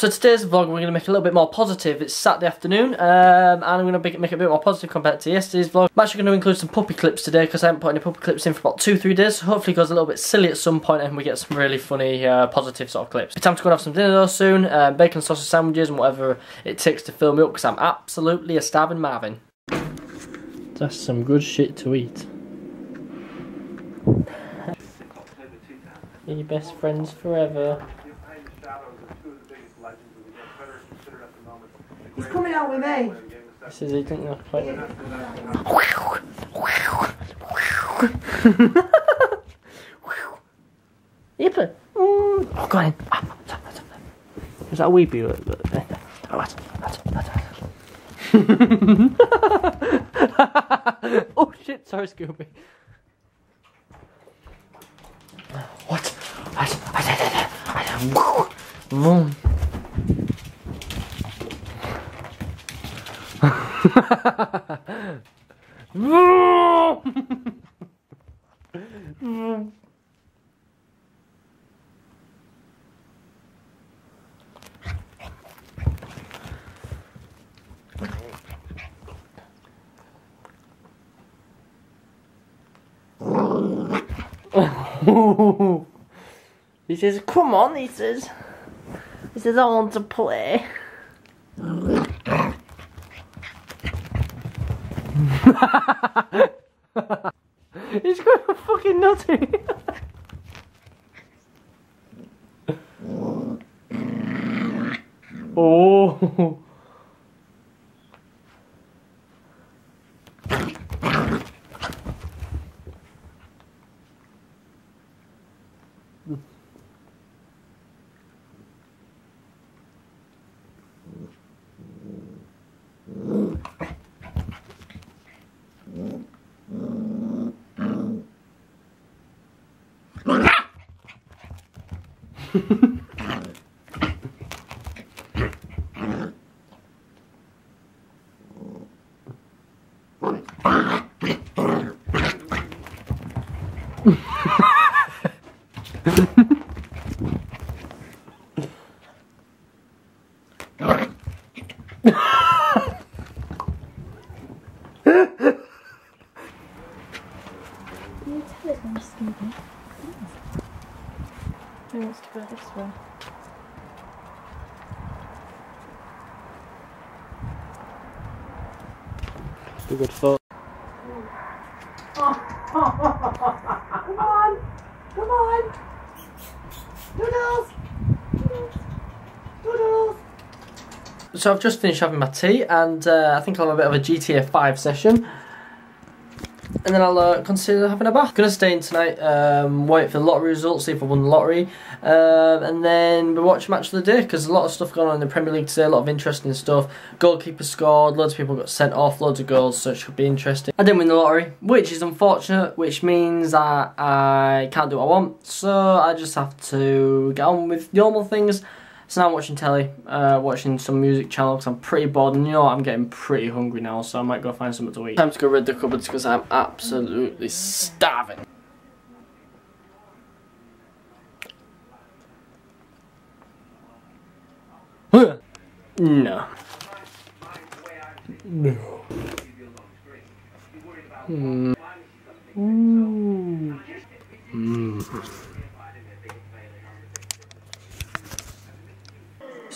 So today's vlog we're going to make a little bit more positive. It's Saturday afternoon um, and I'm going to make it, make it a bit more positive compared to yesterday's vlog. I'm actually going to include some puppy clips today because I haven't put any puppy clips in for about 2-3 days. So hopefully it goes a little bit silly at some point and we get some really funny uh, positive sort of clips. It's time to go and have some dinner though soon. Um, bacon sausage sandwiches and whatever it takes to fill me up because I'm absolutely a starving Marvin. That's some good shit to eat. Your best friends forever. He's coming out with me. This is eating the plate. Yep. Mm. Oh, go on. Ah, stop, stop, stop. Is that a weepy? Oh, that's, that's, that's, oh shit, sorry Scooby. What? I, I, I, I, I, Vroom. He says, come on, he says. He says, I want to play. He's going fucking nutty. oh. Can you tell it when I'm sleeping? Who wants to go this way? Too good for. Come on. Come on. Noodles. Noodles. So I've just finished having my tea, and uh, I think I'll have a bit of a GTA 5 session. And then I'll uh, consider having a bath. Gonna stay in tonight, um, wait for the lottery results, see if I won the lottery. Um, and then we watch match of the day, because a lot of stuff going on in the Premier League today, a lot of interesting stuff. Goalkeeper scored, loads of people got sent off, loads of goals, so it should be interesting. I didn't win the lottery, which is unfortunate, which means that I can't do what I want. So I just have to get on with normal things. So now I'm watching telly, uh, watching some music channel because I'm pretty bored and you know what, I'm getting pretty hungry now so I might go find something to eat. Time to go rid the cupboards because I'm absolutely starving. no. No. Mm. Mm.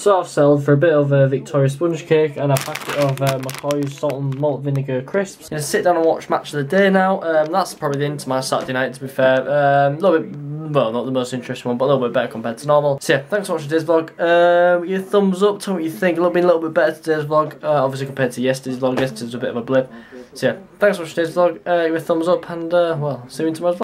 So I've settled for a bit of a Victoria sponge cake and a packet of uh, McCoy's salt and malt vinegar crisps. Gonna sit down and watch match of the day now. Um, that's probably the end to my Saturday night to be fair. Um, a little bit, well not the most interesting one, but a little bit better compared to normal. So yeah, thanks for watching today's vlog. Um, your thumbs up, tell me what you think. Little bit, a little bit better today's vlog, uh, obviously compared to yesterday's vlog. Yesterday's was a bit of a blip. So yeah, thanks for watching today's vlog. Uh, a thumbs up and uh, well, see you in tomorrow's vlog.